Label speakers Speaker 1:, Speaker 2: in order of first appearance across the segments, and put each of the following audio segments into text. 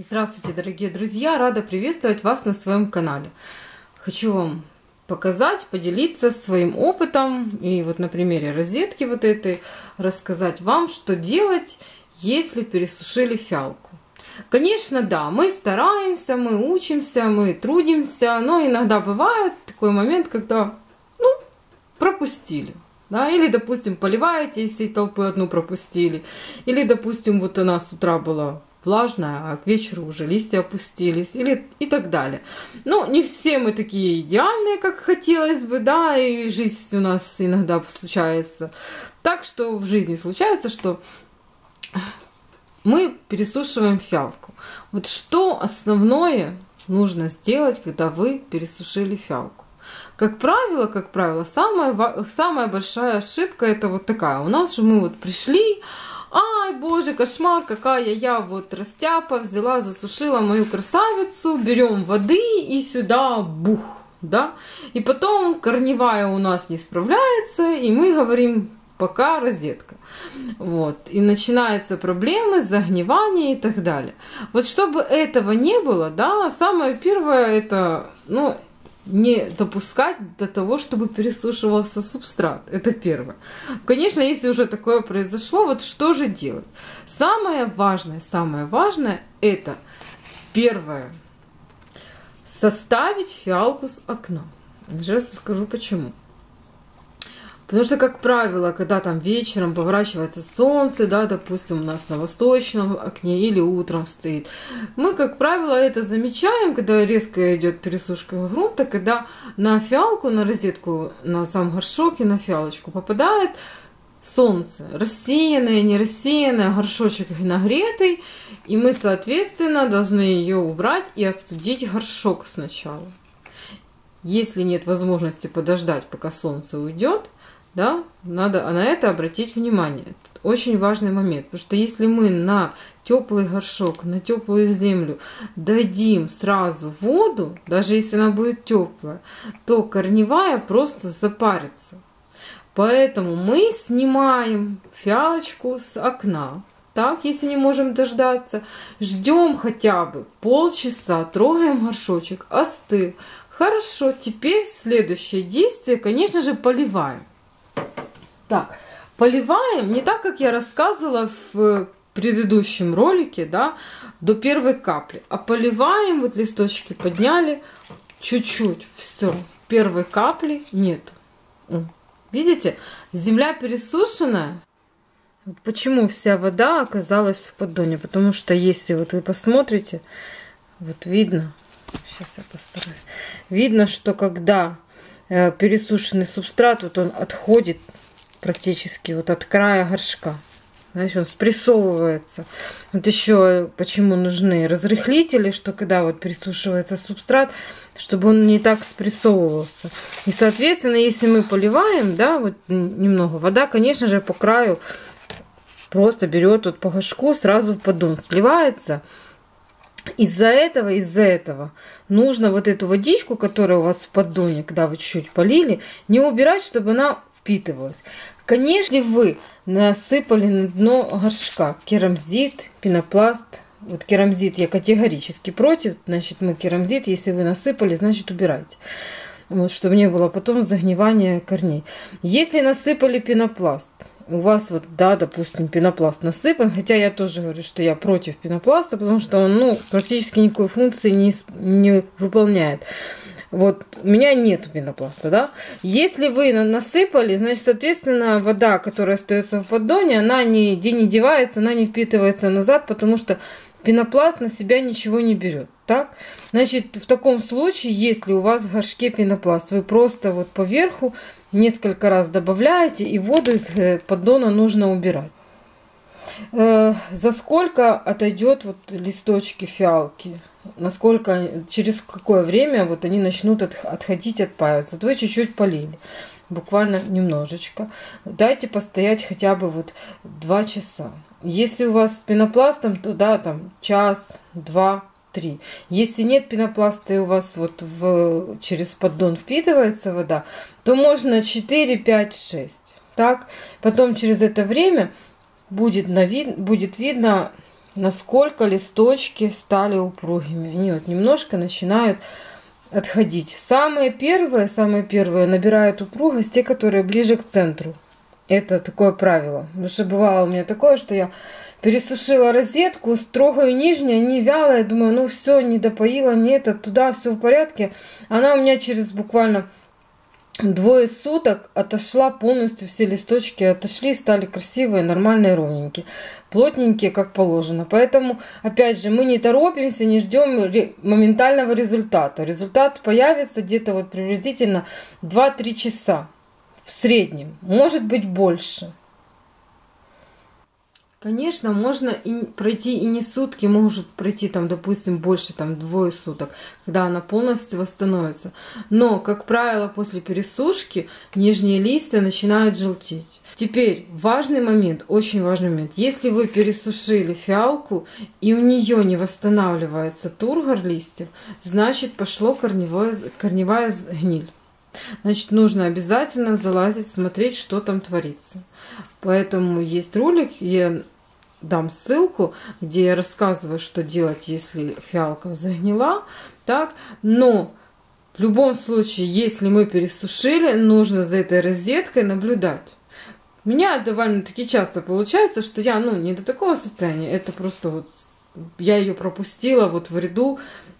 Speaker 1: Здравствуйте, дорогие друзья! Рада приветствовать вас на своем канале. Хочу вам показать, поделиться своим опытом и вот на примере розетки вот этой рассказать вам, что делать, если пересушили фиалку. Конечно, да, мы стараемся, мы учимся, мы трудимся, но иногда бывает такой момент, когда, ну, пропустили. Да, или, допустим, поливаете всей толпы одну пропустили. Или, допустим, вот она с утра была влажная, а к вечеру уже листья опустились или и так далее. Ну, не все мы такие идеальные, как хотелось бы, да, и жизнь у нас иногда случается. Так что в жизни случается, что мы пересушиваем фиалку. Вот что основное нужно сделать, когда вы пересушили фиалку? Как правило, как правило, самая, самая большая ошибка это вот такая. У нас же мы вот пришли, Ай, боже, кошмар, какая я вот растяпа, взяла, засушила мою красавицу, берем воды и сюда бух, да. И потом корневая у нас не справляется, и мы говорим, пока розетка. Вот. И начинаются проблемы, загнивание и так далее. Вот чтобы этого не было, да, самое первое это, ну, не допускать до того, чтобы пересушивался субстрат. Это первое. Конечно, если уже такое произошло, вот что же делать? Самое важное, самое важное это первое. Составить фиалку с окна. Сейчас скажу почему. Потому что, как правило, когда там вечером поворачивается солнце, да, допустим, у нас на восточном окне или утром стоит, мы, как правило, это замечаем, когда резко идет пересушка грунта, когда на фиалку, на розетку, на сам горшок и на фиалочку попадает солнце, рассеянное, не рассеянное, горшочек нагретый, и мы, соответственно, должны ее убрать и остудить горшок сначала. Если нет возможности подождать, пока солнце уйдет, да, надо на это обратить внимание. Это очень важный момент, потому что если мы на теплый горшок, на теплую землю дадим сразу воду, даже если она будет теплая, то корневая просто запарится. Поэтому мы снимаем фиалочку с окна, так, если не можем дождаться, ждем хотя бы полчаса, трогаем горшочек, остыл. Хорошо, теперь следующее действие, конечно же, поливаем. Так, поливаем не так, как я рассказывала в предыдущем ролике, да, до первой капли. А поливаем, вот листочки подняли, чуть-чуть, все. Первой капли нет. Видите, земля пересушенная. Почему вся вода оказалась в поддоне? Потому что если вот вы посмотрите, вот видно, сейчас я постараюсь, видно, что когда э, пересушенный субстрат, вот он отходит практически вот от края горшка. Знаешь, он спрессовывается. Вот еще почему нужны разрыхлители, что когда вот присушивается субстрат, чтобы он не так спрессовывался. И, соответственно, если мы поливаем, да, вот немного, вода, конечно же, по краю просто берет вот по горшку, сразу в поддон сливается. Из-за этого, из-за этого нужно вот эту водичку, которая у вас в поддоне, когда вы чуть-чуть полили, не убирать, чтобы она впитывалась. Конечно, вы насыпали на дно горшка керамзит, пенопласт. Вот керамзит я категорически против. Значит, мы керамзит, если вы насыпали, значит убирайте. Вот, чтобы не было потом загнивания корней. Если насыпали пенопласт, у вас вот, да, допустим, пенопласт насыпан, хотя я тоже говорю, что я против пенопласта, потому что он, ну, практически никакой функции не, не выполняет. Вот, у меня нет пенопласта, да. Если вы насыпали, значит, соответственно, вода, которая остается в поддоне, она нигде не девается, она не впитывается назад, потому что пенопласт на себя ничего не берет. Так? Значит, в таком случае, если у вас в горшке пенопласт, вы просто вот поверху несколько раз добавляете, и воду из э, поддона нужно убирать. Э, за сколько отойдет вот листочки фиалки? насколько, через какое время вот они начнут от, отходить, отпаиваться. Вот вы чуть-чуть полили, буквально немножечко. Дайте постоять хотя бы вот 2 часа. Если у вас с пенопластом, то да, там час, два, три. Если нет пенопласта и у вас вот в, через поддон впитывается вода, то можно 4, 5, 6. Так, потом через это время будет, на вид, будет видно насколько листочки стали упругими. Они вот немножко начинают отходить. Самые первые, самые первые набирают упругость те, которые ближе к центру. Это такое правило. Потому что бывало у меня такое, что я пересушила розетку, строгаю нижнюю, они вялые, думаю, ну все, не допоила, не это, туда все в порядке. Она у меня через буквально двое суток отошла полностью, все листочки отошли, стали красивые, нормальные, ровненькие, плотненькие, как положено. Поэтому, опять же, мы не торопимся, не ждем моментального результата. Результат появится где-то вот приблизительно 2-3 часа в среднем, может быть больше. Конечно, можно и пройти и не сутки, может пройти там, допустим, больше там двое суток, когда она полностью восстановится. Но, как правило, после пересушки нижние листья начинают желтеть. Теперь важный момент, очень важный момент. Если вы пересушили фиалку и у нее не восстанавливается тургор листьев, значит пошло корневое, корневая гниль. Значит, нужно обязательно залазить, смотреть, что там творится. Поэтому есть ролик, я дам ссылку, где я рассказываю, что делать, если фиалка загнила. Так, но в любом случае, если мы пересушили, нужно за этой розеткой наблюдать. У меня довольно-таки часто получается, что я, ну, не до такого состояния, это просто вот я ее пропустила вот в ряду,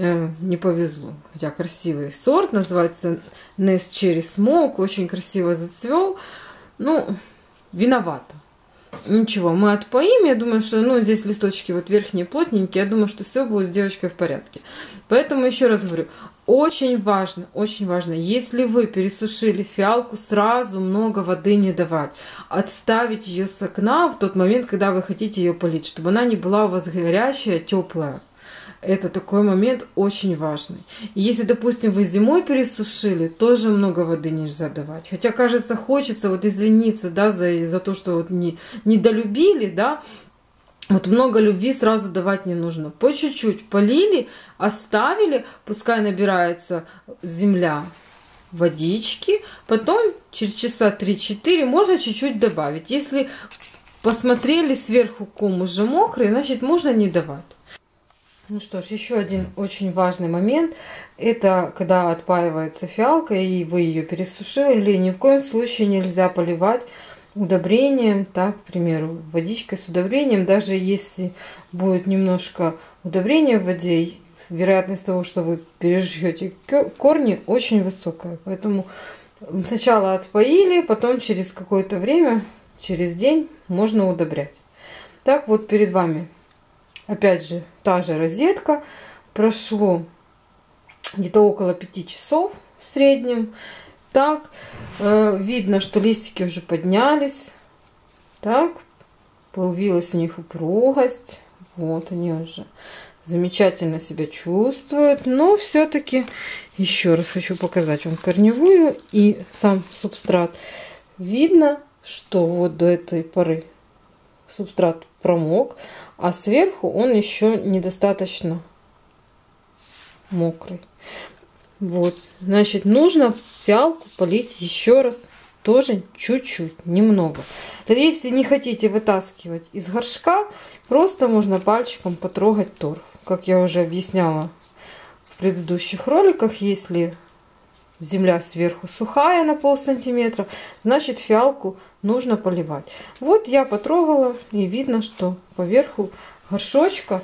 Speaker 1: э, не повезло. Хотя красивый сорт, называется Nest Cherry Smoke, очень красиво зацвел. Ну, виновата. Ничего, мы отпоим. Я думаю, что ну, здесь листочки вот верхние плотненькие. Я думаю, что все будет с девочкой в порядке. Поэтому еще раз говорю, очень важно, очень важно, если вы пересушили фиалку, сразу много воды не давать. Отставить ее с окна в тот момент, когда вы хотите ее полить, чтобы она не была у вас горячая, теплая. Это такой момент очень важный. И если, допустим, вы зимой пересушили, тоже много воды нельзя давать. Хотя, кажется, хочется вот извиниться, да, за, за то, что вот не, недолюбили, да, вот много любви сразу давать не нужно. По чуть-чуть полили, оставили, пускай набирается земля водички, потом через часа 3-4 можно чуть-чуть добавить. Если посмотрели сверху ком уже мокрый, значит можно не давать. Ну что ж, еще один очень важный момент. Это когда отпаивается фиалка и вы ее пересушили. Ни в коем случае нельзя поливать удобрением, так, к примеру, водичкой с удобрением. Даже если будет немножко удобрения в воде, вероятность того, что вы пережьете корни, очень высокая. Поэтому сначала отпоили, потом через какое-то время, через день можно удобрять. Так вот перед вами Опять же, та же розетка. Прошло где-то около 5 часов в среднем. Так, э, видно, что листики уже поднялись. Так, появилась у них упругость. Вот они уже замечательно себя чувствуют. Но все-таки, еще раз хочу показать вам корневую и сам субстрат. Видно, что вот до этой поры субстрат промок, а сверху он еще недостаточно мокрый. Вот, значит, нужно фиалку полить еще раз, тоже чуть-чуть, немного. Если не хотите вытаскивать из горшка, просто можно пальчиком потрогать торф. Как я уже объясняла в предыдущих роликах, если земля сверху сухая на пол сантиметра, значит фиалку нужно поливать. Вот я потрогала и видно, что поверху горшочка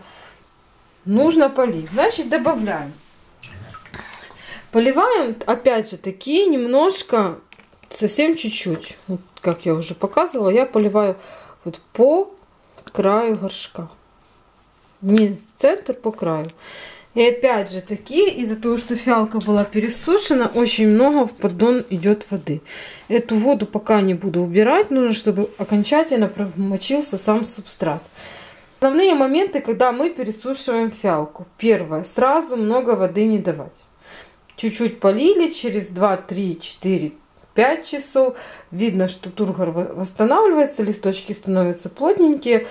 Speaker 1: нужно полить. Значит добавляем. Поливаем опять же такие немножко, совсем чуть-чуть. Вот, как я уже показывала, я поливаю вот по краю горшка. Не в центр, по краю. И опять же таки, из-за того, что фиалка была пересушена, очень много в поддон идет воды. Эту воду пока не буду убирать, нужно, чтобы окончательно промочился сам субстрат. Основные моменты, когда мы пересушиваем фиалку. Первое, сразу много воды не давать. Чуть-чуть полили, через 2, 3, 4, 5 часов. Видно, что тургор восстанавливается, листочки становятся плотненькие.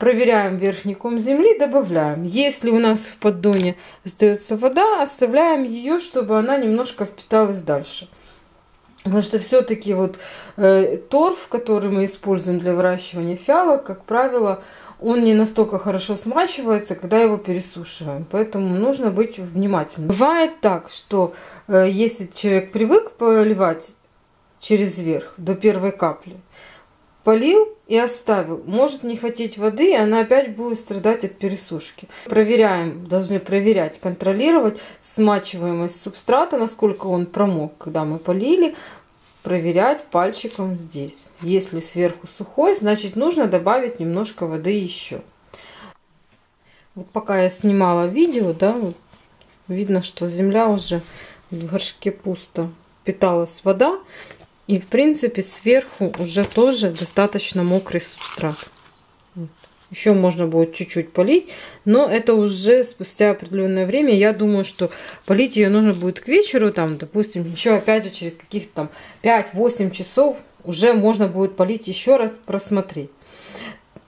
Speaker 1: Проверяем верхний ком земли, добавляем. Если у нас в поддоне остается вода, оставляем ее, чтобы она немножко впиталась дальше. Потому что все-таки вот э, торф, который мы используем для выращивания фиалок, как правило, он не настолько хорошо смачивается, когда его пересушиваем. Поэтому нужно быть внимательным. Бывает так, что э, если человек привык поливать через верх до первой капли, полил и оставил. Может не хватить воды, и она опять будет страдать от пересушки. Проверяем, должны проверять, контролировать смачиваемость субстрата, насколько он промок, когда мы полили. Проверять пальчиком здесь. Если сверху сухой, значит нужно добавить немножко воды еще. Вот пока я снимала видео, да, видно, что земля уже в горшке пусто. Питалась вода. И в принципе сверху уже тоже достаточно мокрый субстрат. Еще можно будет чуть-чуть полить, но это уже спустя определенное время. Я думаю, что полить ее нужно будет к вечеру, там, допустим, еще опять же через каких-то там 5-8 часов уже можно будет полить еще раз, просмотреть.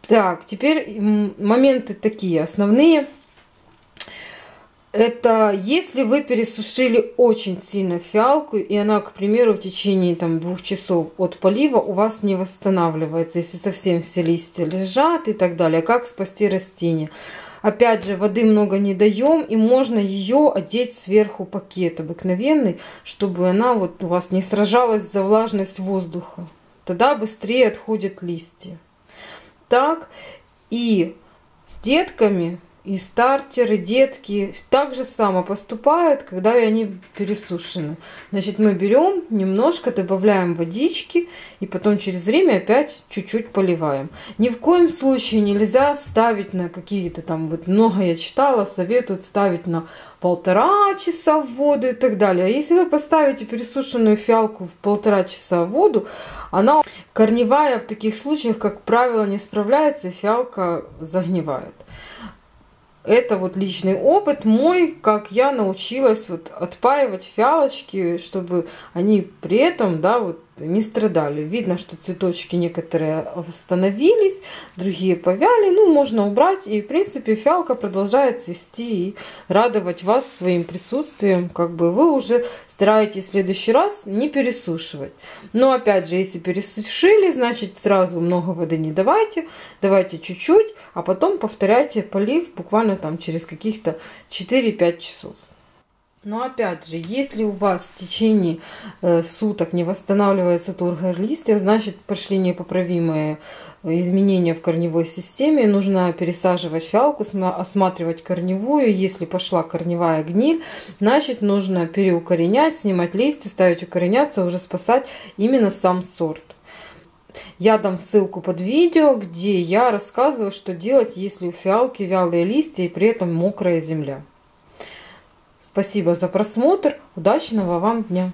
Speaker 1: Так, теперь моменты такие основные – это если вы пересушили очень сильно фиалку, и она, к примеру, в течение там, двух часов от полива у вас не восстанавливается, если совсем все листья лежат и так далее. Как спасти растение? Опять же, воды много не даем, и можно ее одеть сверху пакет обыкновенный, чтобы она вот у вас не сражалась за влажность воздуха. Тогда быстрее отходят листья. Так, и с детками и стартеры, детки так же само поступают, когда они пересушены. Значит, мы берем немножко, добавляем водички и потом через время опять чуть-чуть поливаем. Ни в коем случае нельзя ставить на какие-то там, вот много я читала, советуют ставить на полтора часа в воду и так далее. А если вы поставите пересушенную фиалку в полтора часа в воду, она корневая в таких случаях, как правило, не справляется, и фиалка загнивает это вот личный опыт мой, как я научилась вот отпаивать фиалочки, чтобы они при этом, да, вот не страдали. Видно, что цветочки некоторые восстановились, другие повяли. Ну, можно убрать. И, в принципе, фиалка продолжает цвести и радовать вас своим присутствием. Как бы вы уже стараетесь в следующий раз не пересушивать. Но, опять же, если пересушили, значит, сразу много воды не давайте. Давайте чуть-чуть, а потом повторяйте полив буквально там через каких-то 4-5 часов. Но опять же, если у вас в течение э, суток не восстанавливается тургор листьев, значит пошли непоправимые изменения в корневой системе. Нужно пересаживать фиалку, осматривать корневую. Если пошла корневая гниль, значит нужно переукоренять, снимать листья, ставить укореняться, уже спасать именно сам сорт. Я дам ссылку под видео, где я рассказываю, что делать, если у фиалки вялые листья и при этом мокрая земля. Спасибо за просмотр. Удачного вам дня!